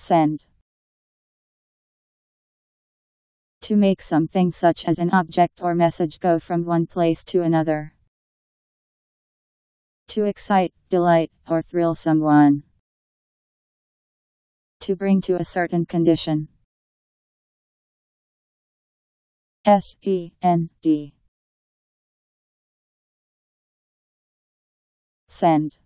Send. To make something such as an object or message go from one place to another. To excite, delight, or thrill someone. To bring to a certain condition. S E N D. Send.